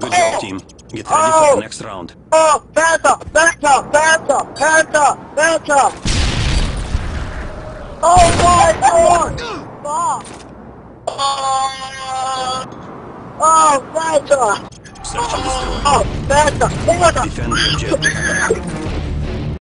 Good job, oh. team. Get ready for the oh. next round. Oh, Panther! Panther! Panther! Panther! Panther! Oh my god! Fuck! Oh, oh Panther! Search and destroy. Oh, Panther! Panther! Defend the objective.